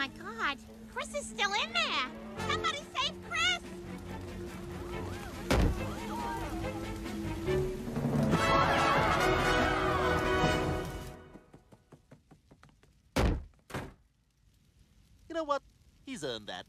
My God, Chris is still in there. Somebody save Chris! You know what? He's earned that.